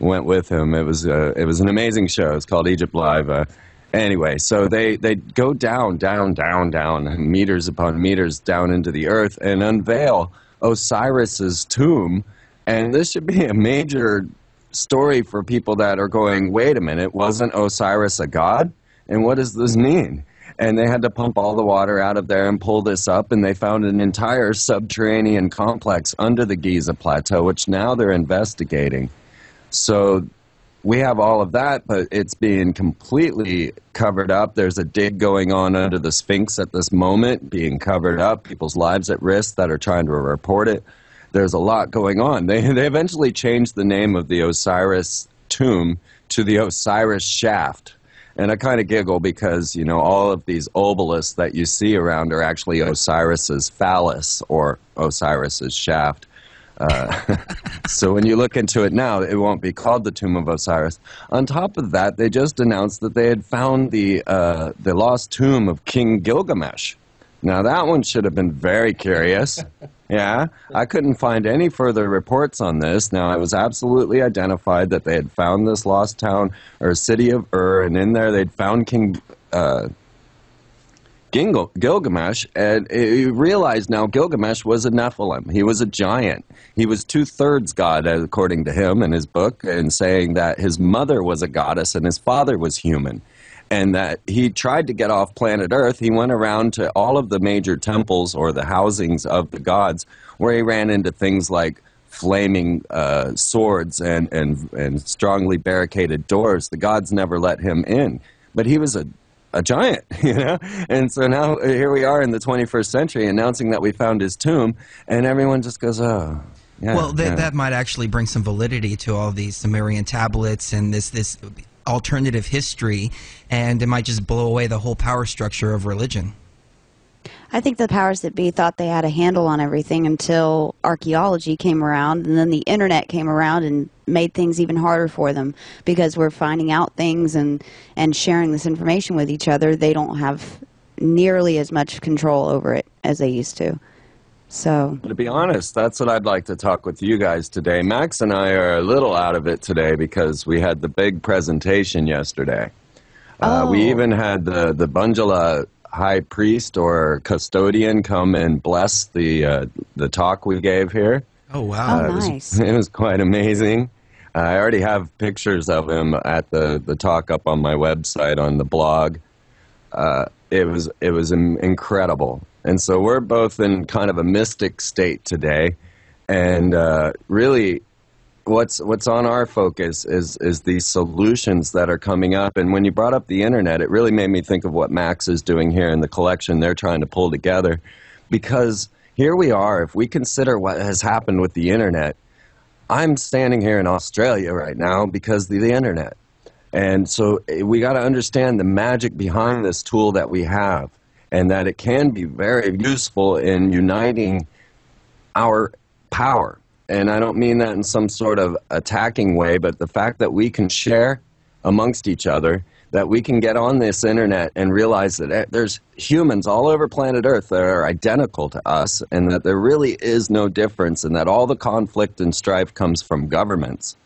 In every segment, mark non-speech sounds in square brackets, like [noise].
went with him. It was uh, it was an amazing show. It's called Egypt Live. Uh, anyway, so they they go down, down, down, down, meters upon meters down into the earth and unveil Osiris's tomb. And this should be a major story for people that are going, wait a minute, wasn't Osiris a god? And what does this mean? And they had to pump all the water out of there and pull this up, and they found an entire subterranean complex under the Giza Plateau, which now they're investigating. So we have all of that, but it's being completely covered up. There's a dig going on under the Sphinx at this moment, being covered up, people's lives at risk that are trying to report it. There's a lot going on. They, they eventually changed the name of the Osiris tomb to the Osiris shaft and I kind of giggle because, you know, all of these obelisks that you see around are actually Osiris's phallus or Osiris's shaft. Uh, [laughs] so when you look into it now, it won't be called the Tomb of Osiris. On top of that, they just announced that they had found the uh, the lost tomb of King Gilgamesh. Now that one should have been very curious. [laughs] Yeah, I couldn't find any further reports on this. Now, it was absolutely identified that they had found this lost town or city of Ur, and in there they'd found King uh, Gilgamesh, and you realized now Gilgamesh was a Nephilim. He was a giant. He was two thirds God, according to him in his book, and saying that his mother was a goddess and his father was human and that he tried to get off planet Earth. He went around to all of the major temples or the housings of the gods, where he ran into things like flaming uh, swords and, and, and strongly barricaded doors. The gods never let him in. But he was a, a giant, [laughs] you know? And so now uh, here we are in the 21st century announcing that we found his tomb, and everyone just goes, oh. Yeah, well, th- yeah. that might actually bring some validity to all these Sumerian tablets and this this alternative history, and it might just blow away the whole power structure of religion. I think the powers that be thought they had a handle on everything until archaeology came around, and then the internet came around and made things even harder for them because we're finding out things and, and sharing this information with each other. They don't have nearly as much control over it as they used to. So, to be honest, that's what I'd like to talk with you guys today. Max and I are a little out of it today because we had the big presentation yesterday. Uh, oh. we even had the the Bundjalung high priest or custodian come and bless the uh, the talk we gave here. Oh wow! Uh, oh, nice. It was, [laughs] it was quite amazing. I already have pictures of him at the, the talk up on my website on the blog. Uh, it was it was incredible. And so we're both in kind of a mystic state today, and uh, really, what's what's on our focus is is these solutions that are coming up. And when you brought up the internet, it really made me think of what Max is doing here in the collection they're trying to pull together, because here we are. If we consider what has happened with the internet, I'm standing here in Australia right now because of the internet. And so eh, we got to understand the magic behind this tool that we have and that it can be very useful in uniting our power. And I don't mean that in some sort of attacking way, but the fact that we can share amongst each other, that we can get on this internet and realize that eh, there's humans all over planet Earth that are identical to us, and that there really is no difference, and that all the conflict and strife comes from governments,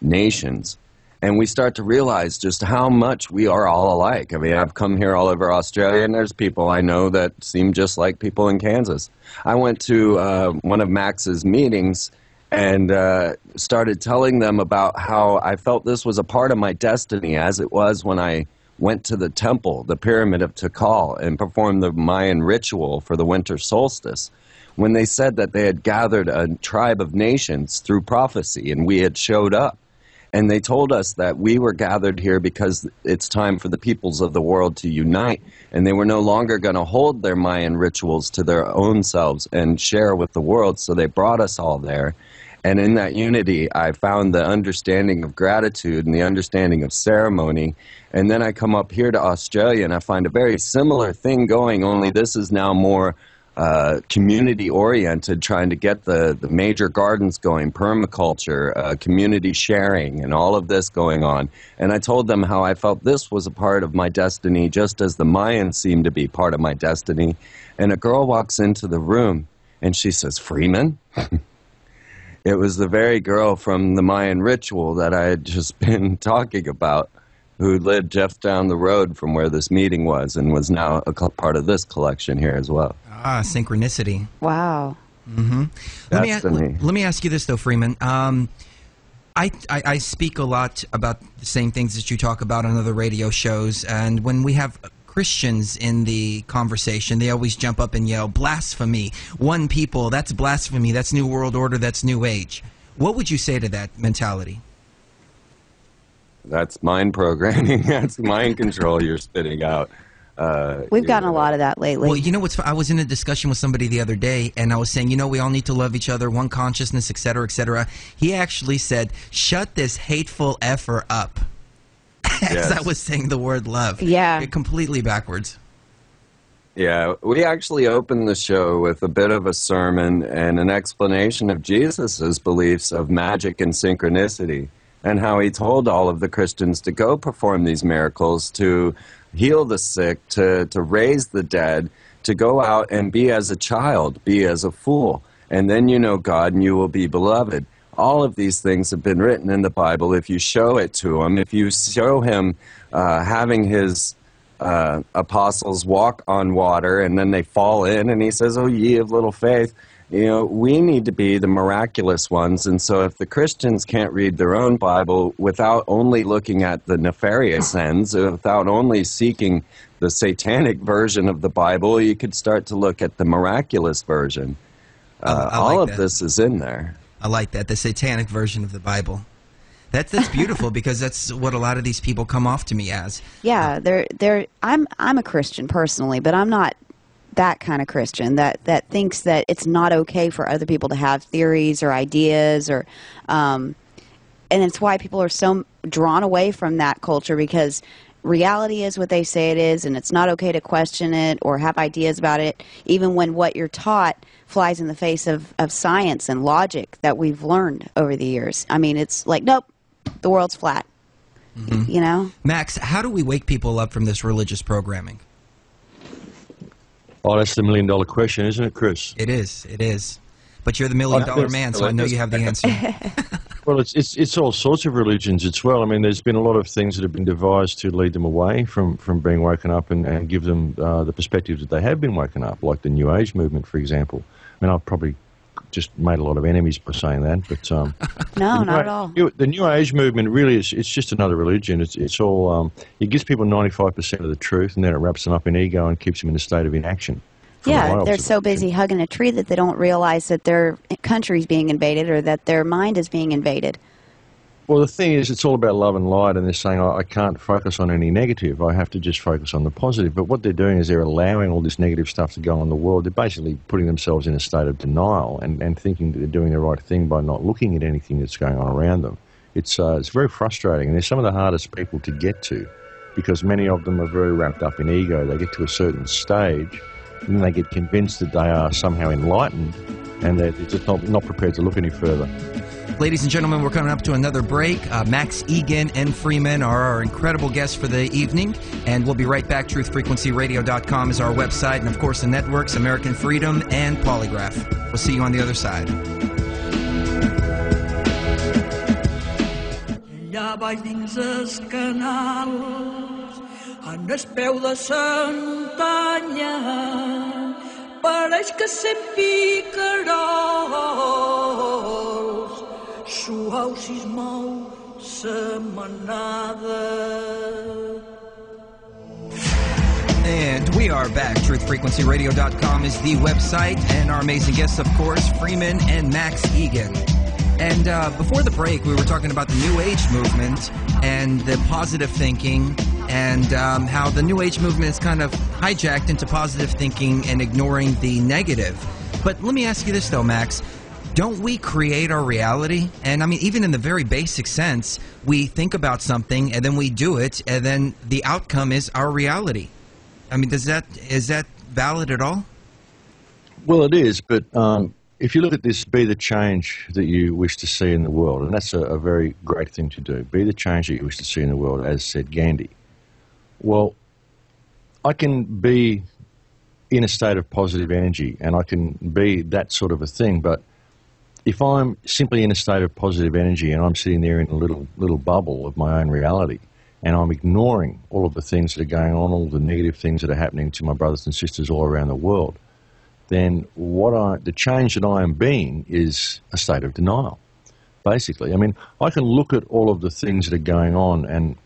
nations, and we start to realize just how much we are all alike. I mean, I've come here all over Australia, and there's people I know that seem just like people in Kansas. I went to uh, one of Max's meetings and uh, started telling them about how I felt this was a part of my destiny, as it was when I went to the temple, the pyramid of Tikal, and performed the Mayan ritual for the winter solstice. When they said that they had gathered a tribe of nations through prophecy and we had showed up and they told us that we were gathered here because it's time for the peoples of the world to unite. And they were no longer going to hold their Mayan rituals to their own selves and share with the world. So they brought us all there. And in that unity, I found the understanding of gratitude and the understanding of ceremony. And then I come up here to Australia and I find a very similar thing going, only this is now more uh, community oriented, trying to get the, the major gardens going, permaculture, uh, community sharing, and all of this going on. And I told them how I felt this was a part of my destiny, just as the Mayans seemed to be part of my destiny. And a girl walks into the room and she says, Freeman? [laughs] it was the very girl from the Mayan ritual that I had just [laughs] been talking about, who lived just down the road from where this meeting was, and was now a part of this collection here as well. Ah, synchronicity. Wow. Let me, That's me. let me ask you this though, Freeman. Um, I, I I speak a lot about the same things that you talk about on other radio shows, and when we have Christians in the conversation, they always jump up and yell blasphemy. One people, that's blasphemy. That's New World Order. That's New Age. What would you say to that mentality? That's mind programming. [laughs] That's mind control you're spitting out. Uh, We've you gotten a lot of that lately. Well, you know what's? I was in a discussion with somebody the other day, and I was saying, you know, we all need to love each other, one consciousness, et cetera, et cetera. He actually said, "Shut this hateful effer up." [laughs] As Yes. I was saying the word love. Yeah. It completely backwards. Yeah, we actually opened the show with a bit of a sermon and an explanation of Jesus' beliefs of magic and synchronicity and how he told all of the Christians to go perform these miracles, to heal the sick, to, to raise the dead, to go out and be as a child, be as a fool. And then you know God and you will be beloved. All of these things have been written in the Bible. If you show it to him, if you show him uh, having his uh, apostles walk on water and then they fall in and he says oh ye of little faith you know we need to be the miraculous ones and so if the christians can't read their own bible without only looking at the nefarious ends without only seeking the satanic version of the bible you could start to look at the miraculous version uh, I all like of that. this is in there I like that the satanic version of the Bible. That's that's beautiful [laughs] because that's what a lot of these people come off to me as. yeah, they're they're. I'm I'm a Christian personally, but I'm not that kind of Christian that that thinks that it's not okay for other people to have theories or ideas or. Um, and it's why people are so drawn away from that culture because reality is what they say it is and it's not okay to question it or have ideas about it even when what you're taught flies in the face of, of science and logic that we've learned over the years i mean it's like nope the world's flat you know Max, how do we wake people up from this religious programming? Oh, that's the million dollar question, isn't it, Chris? It is. It is. But you're the million dollar yes. man, so I know you have the answer. [laughs] Well, it's, it's it's all sorts of religions as well. I mean, there's been a lot of things that have been devised to lead them away from, from being woken up and, and give them uh, the perspective that they have been woken up, like the New Age movement, for example. I mean, I've probably just made a lot of enemies by saying that, but um, [laughs] no not at all The New Age movement really is it's just another religion. It's it's all um, it gives people 95% of the truth, and then it wraps them up in ego and keeps them in a state of inaction. yeah they're so busy hugging a tree that they don't realize that their country's being invaded or that their mind is being invaded Well, the thing is, it's all about love and light, and they're saying, I I can't focus on any negative. I have to just focus on the positive. But what they're doing is they're allowing all this negative stuff to go on in the world. They're basically putting themselves in a state of denial and, and thinking that they're doing the right thing by not looking at anything that's going on around them. It's, uh, it's very frustrating, and they're some of the hardest people to get to because many of them are very wrapped up in ego. They get to a certain stage, and then they get convinced that they are somehow enlightened, and they're just not, not prepared to look any further. Ladies and gentlemen, we're coming up to another break. Uh, Max Igan and Freeman are our incredible guests for the evening, and we'll be right back. TruthFrequencyRadio.com is our website, and of course, the networks American Freedom and Polygraph. We'll see you on the other side. En el peu de pareix que sent picarols, And we are back. TruthFrequencyRadio.com is the website, and our amazing guests, of course, Freeman and Max Igan. And uh, before the break, we were talking about the New Age movement and the positive thinking, and um, how the New Age movement is kind of hijacked into positive thinking and ignoring the negative. But let me ask you this, though, Max. Don't we create our reality? And I mean, even in the very basic sense, we think about something and then we do it, and then the outcome is our reality. I mean, does that is that valid at all? Well, it is, but um, if you look at this, be the change that you wish to see in the world, and that's a, a very great thing to do. Be the change that you wish to see in the world, as said Gandhi. Well, I can be in a state of positive energy, and I can be that sort of a thing, but if I'm simply in a state of positive energy and I'm sitting there in a little little bubble of my own reality, and I'm ignoring all of the things that are going on, all the negative things that are happening to my brothers and sisters all around the world, then what I the change that I am being is a state of denial. Basically, I mean, I can look at all of the things that are going on and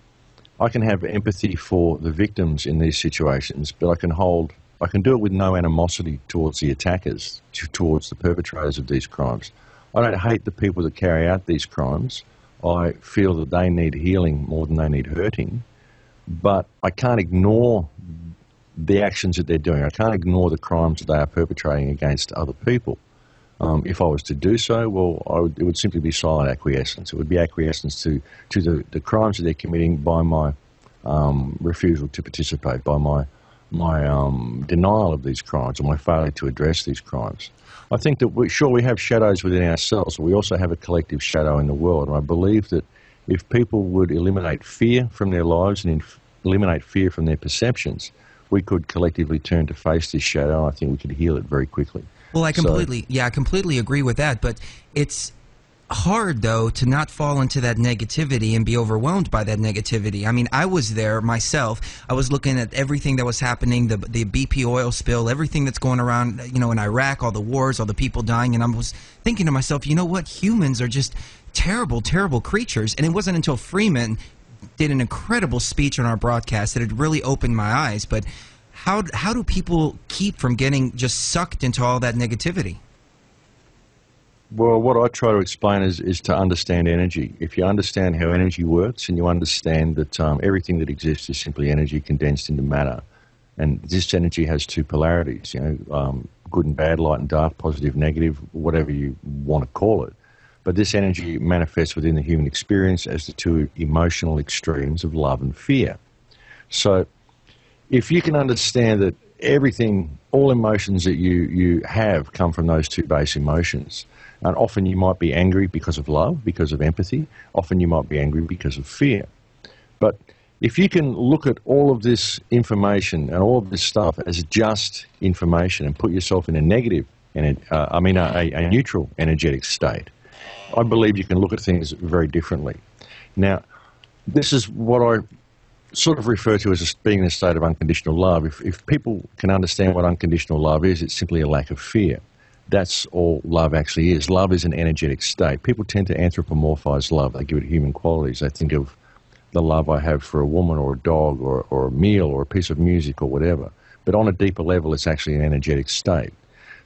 I can have empathy for the victims in these situations, but I can hold, I can do it with no animosity towards the attackers, towards the perpetrators of these crimes. I don't hate the people that carry out these crimes. I feel that they need healing more than they need hurting, but I can't ignore the actions that they're doing. I can't ignore the crimes that they are perpetrating against other people. Um, if I was to do so, well, would, it would simply be silent acquiescence. It would be acquiescence to, to the, the crimes that they're committing by my um, refusal to participate, by my, my um, denial of these crimes, or my failure to address these crimes. I think that, we, sure, we have shadows within ourselves, but we also have a collective shadow in the world. And I believe that if people would eliminate fear from their lives and eliminate fear from their perceptions, we could collectively turn to face this shadow. I think we could heal it very quickly. Well, I So- completely, yeah, I completely agree with that. But it's hard though to not fall into that negativity and be overwhelmed by that negativity. I mean, I was there myself. I was looking at everything that was happening, the the BP oil spill, everything that's going around, you know, in Iraq, all the wars, all the people dying, and I was thinking to myself, you know what? Humans are just terrible, terrible creatures. And it wasn't until Freeman did an incredible speech on our broadcast that it really opened my eyes. But how how do people keep from getting just sucked into all that negativity? Well, what I try to explain is, is to understand energy. If you understand how energy works and you understand that um, everything that exists is simply energy condensed into matter, and this energy has two polarities, you know, um, good and bad, light and dark, positive, negative, whatever you want to call it. But this energy manifests within the human experience as the two emotional extremes of love and fear. So if you can understand that everything, all emotions that you, you have come from those two base emotions, and often you might be angry because of love, because of empathy, often you might be angry because of fear. But if you can look at all of this information and all of this stuff as just information and put yourself in a negative, and uh, I mean a, a, neutral energetic state, I believe you can look at things very differently. Now, this is what I sort of refer to as being in a state of unconditional love. If, if people can understand what unconditional love is, it's simply a lack of fear. That's all love actually is. Love is an energetic state. People tend to anthropomorphize love. They give it human qualities. They think of the love I have for a woman or a dog or, or a meal or a piece of music or whatever. But on a deeper level, it's actually an energetic state.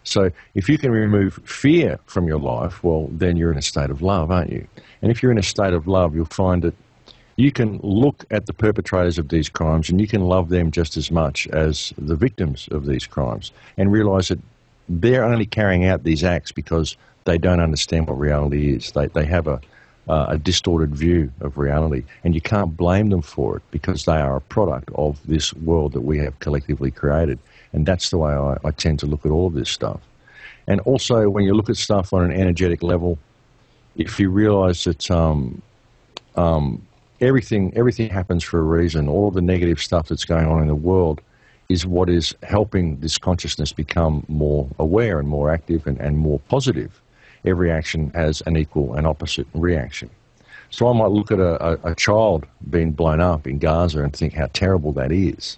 So if you can remove fear from your life, well, then you're in a state of love, aren't you? And if you're in a state of love, you'll find that you can look at the perpetrators of these crimes and you can love them just as much as the victims of these crimes and realize that they're only carrying out these acts because they don't understand what reality is. They, they have a, uh, a distorted view of reality, and you can't blame them for it because they are a product of this world that we have collectively created. And that's the way I, I tend to look at all of this stuff. And also, when you look at stuff on an energetic level, if you realize that um, um, everything everything happens for a reason. All the negative stuff that's going on in the world is what is helping this consciousness become more aware and more active and, and more positive. Every action has an equal and opposite reaction. So I might look at a, a, a child being blown up in Gaza and think how terrible that is.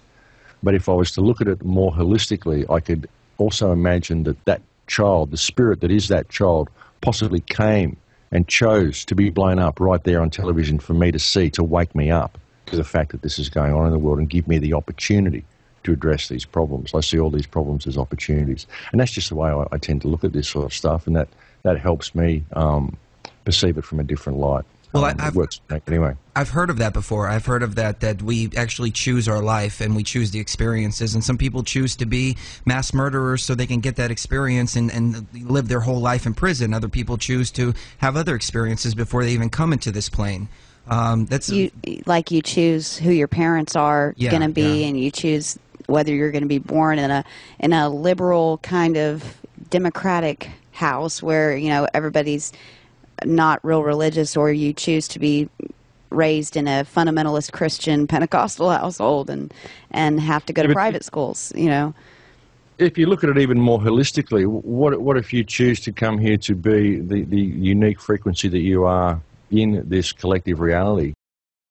But if I was to look at it more holistically, I could also imagine that that child, the spirit that is that child, possibly came and chose to be blown up right there on television for me to see, to wake me up to the fact that this is going on in the world and give me the opportunity to address these problems. I see all these problems as opportunities. And that's just the way I, I tend to look at this sort of stuff, and that, that helps me um, perceive it from a different light. Well, I- Um, I've- it works anyway. I've heard of that before. I've heard of that that we actually choose our life and we choose the experiences. And some people choose to be mass murderers so they can get that experience and, and live their whole life in prison. Other people choose to have other experiences before they even come into this plane. Um, that's you like you choose who your parents are Yeah, going to be yeah. and you choose whether you're going to be born in a in a liberal kind of democratic house where you know everybody's not real religious or you choose to be raised in a fundamentalist Christian Pentecostal household and and have to go to private schools you know if you look at it even more holistically, what what if you choose to come here to be the, the unique frequency that you are in this collective reality?